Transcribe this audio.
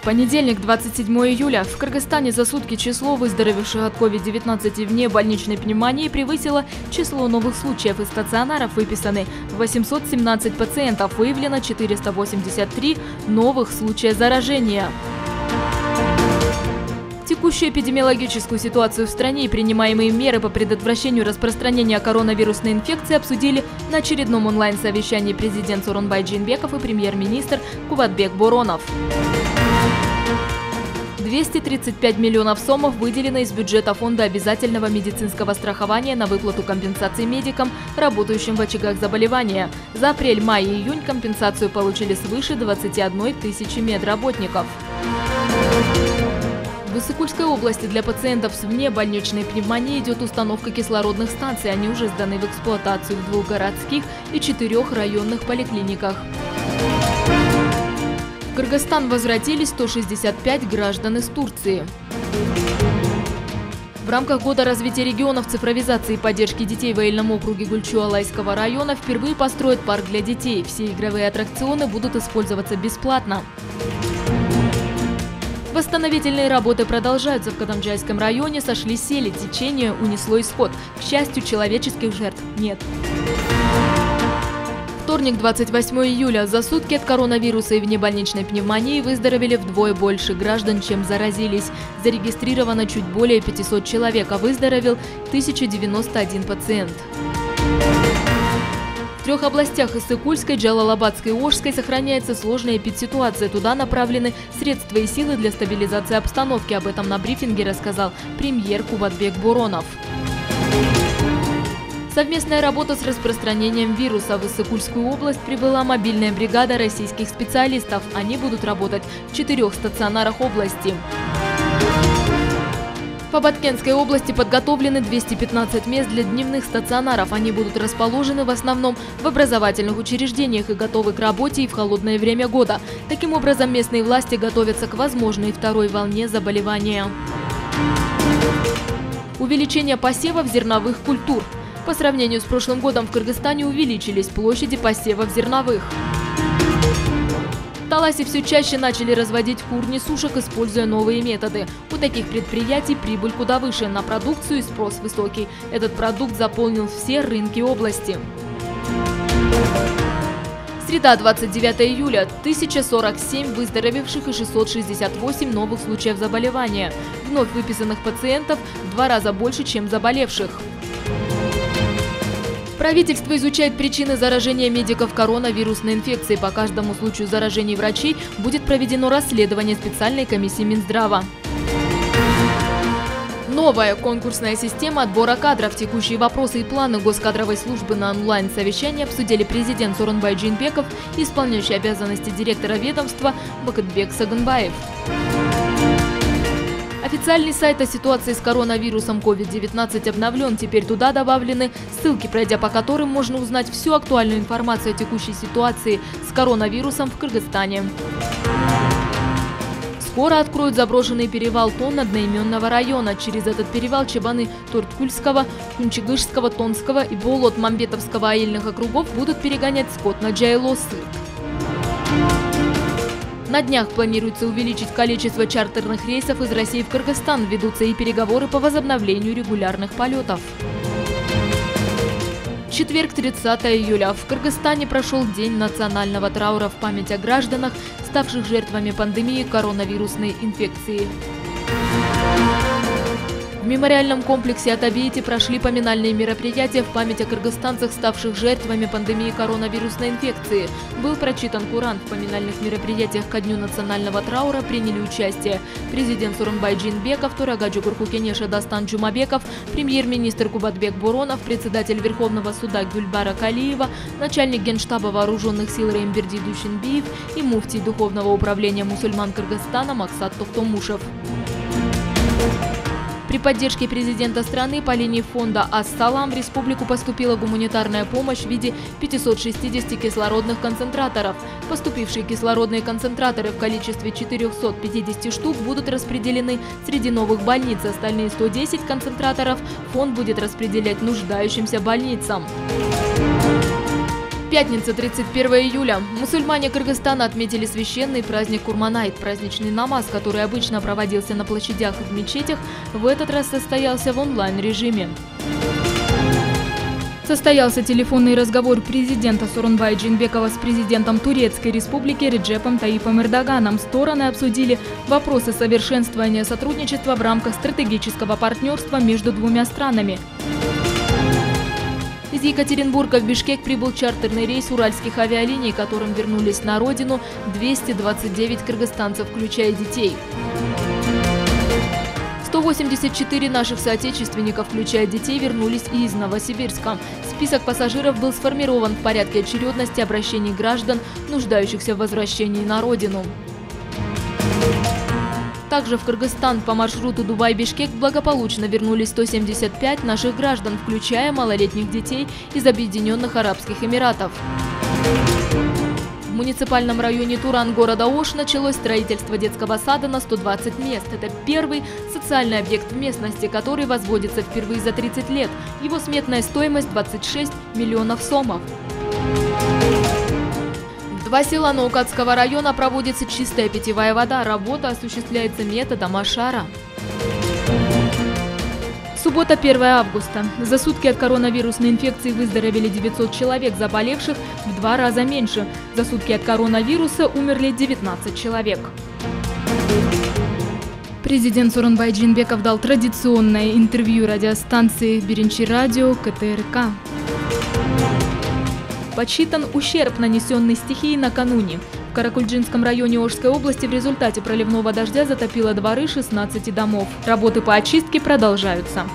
В понедельник, 27 июля, в Кыргызстане за сутки число выздоровевших от COVID-19 вне больничной пневмонии превысило число новых случаев. Из стационаров выписаны 817 пациентов, выявлено 483 новых случая заражения. Текущую эпидемиологическую ситуацию в стране и принимаемые меры по предотвращению распространения коронавирусной инфекции обсудили на очередном онлайн-совещании президент Сорунбай Джинбеков и премьер-министр Куватбек Боронов. 235 миллионов сомов выделено из бюджета фонда обязательного медицинского страхования на выплату компенсации медикам, работающим в очагах заболевания. За апрель, май и июнь компенсацию получили свыше 21 тысячи медработников. В Иссыкульской области для пациентов с внебольничной пневмонией идет установка кислородных станций. Они уже сданы в эксплуатацию в двух городских и четырех районных поликлиниках. В Кыргызстан возвратились 165 граждан из Турции. В рамках Года развития регионов, цифровизации и поддержки детей в военном округе Гульчу-Алайского района впервые построят парк для детей. Все игровые аттракционы будут использоваться бесплатно. Восстановительные работы продолжаются. В Кадамджайском районе сошли сели, течение унесло исход. К счастью, человеческих жертв нет. Вторник, 28 июля. За сутки от коронавируса и внебольничной пневмонии выздоровели вдвое больше граждан, чем заразились. Зарегистрировано чуть более 500 человек, а выздоровел 1091 пациент. В трех областях – Иссыкульской, Джалалабадской и Ожской – сохраняется сложная эпидситуация. Туда направлены средства и силы для стабилизации обстановки. Об этом на брифинге рассказал премьер Кубатбек Буронов. Совместная работа с распространением вируса. В Иссыкульскую область прибыла мобильная бригада российских специалистов. Они будут работать в четырех стационарах области. По Баткенской области подготовлены 215 мест для дневных стационаров. Они будут расположены в основном в образовательных учреждениях и готовы к работе и в холодное время года. Таким образом, местные власти готовятся к возможной второй волне заболевания. Увеличение посевов зерновых культур. По сравнению с прошлым годом в Кыргызстане увеличились площади посевов зерновых. В Таласе все чаще начали разводить кур сушек, используя новые методы. У таких предприятий прибыль куда выше, на продукцию спрос высокий. Этот продукт заполнил все рынки области. Среда, 29 июля. 1047 выздоровевших и 668 новых случаев заболевания. Вновь выписанных пациентов в два раза больше, чем заболевших. Правительство изучает причины заражения медиков коронавирусной инфекцией. По каждому случаю заражения врачей будет проведено расследование специальной комиссии Минздрава. Новая конкурсная система отбора кадров. Текущие вопросы и планы госкадровой службы на онлайн-совещании обсудили президент Сурунбай Джинбеков и исполняющий обязанности директора ведомства Бакытбек Саганбаев. Официальный сайт о ситуации с коронавирусом COVID-19 обновлен. Теперь туда добавлены ссылки, пройдя по которым можно узнать всю актуальную информацию о текущей ситуации с коронавирусом в Кыргызстане. Скоро откроют заброшенный перевал Тон одноименного района. Через этот перевал чебаны Турткульского, Кунчигышского, Тонского и Болот-Мамбетовского аильных округов будут перегонять скот на Джайлосы. На днях планируется увеличить количество чартерных рейсов из России в Кыргызстан. Ведутся и переговоры по возобновлению регулярных полетов. четверг, 30 июля. В Кыргызстане прошел День национального траура в память о гражданах, ставших жертвами пандемии коронавирусной инфекции. В мемориальном комплексе Атабиити прошли поминальные мероприятия в память о кыргызстанцах, ставших жертвами пандемии коронавирусной инфекции. Был прочитан Коран. В поминальных мероприятиях ко Дню национального траура приняли участие президент Сооронбай Жээнбеков, торага Жогорку Кенеша Дастан Джумабеков, премьер-министр Кубатбек Боронов, председатель Верховного суда Гульбара Калиева, начальник Генштаба Вооруженных сил Райимберди Дуйшенбиев и муфтий Духовного управления мусульман Кыргызстана Максат Токтомушев. При поддержке президента страны по линии фонда «Ассалам» в республику поступила гуманитарная помощь в виде 560 кислородных концентраторов. Поступившие кислородные концентраторы в количестве 450 штук будут распределены среди новых больниц. Остальные 110 концентраторов фонд будет распределять нуждающимся больницам. Пятница, 31 июля. Мусульмане Кыргызстана отметили священный праздник Курманайт. Праздничный намаз, который обычно проводился на площадях и в мечетях, в этот раз состоялся в онлайн-режиме. Состоялся телефонный разговор президента Сурунбая Джинбекова с президентом Турецкой республики Реджепом Таипом Эрдоганом. Стороны обсудили вопросы совершенствования сотрудничества в рамках стратегического партнерства между двумя странами. Из Екатеринбурга в Бишкек прибыл чартерный рейс уральских авиалиний, которым вернулись на родину 229 кыргызстанцев, включая детей. 184 наших соотечественников, включая детей, вернулись и из Новосибирска. Список пассажиров был сформирован в порядке очередности обращений граждан, нуждающихся в возвращении на родину. Также в Кыргызстан по маршруту Дубай-Бишкек благополучно вернулись 175 наших граждан, включая малолетних детей из Объединенных Арабских Эмиратов. В муниципальном районе Туран города Ош началось строительство детского сада на 120 мест. Это первый социальный объект в местности, который возводится впервые за 30 лет. Его сметная стоимость 26 миллионов сомов. Два села Наукатского района проводится чистая питьевая вода. Работа осуществляется методом Ашара. Суббота, 1 августа. За сутки от коронавирусной инфекции выздоровели 900 человек, заболевших в два раза меньше. За сутки от коронавируса умерли 19 человек. Президент Сурунбай Джинбеков дал традиционное интервью радиостанции Беренчи радио КТРК. Подсчитан ущерб, нанесенный стихией накануне. В Каракульджинском районе Ожской области в результате проливного дождя затопило дворы 16 домов. Работы по очистке продолжаются.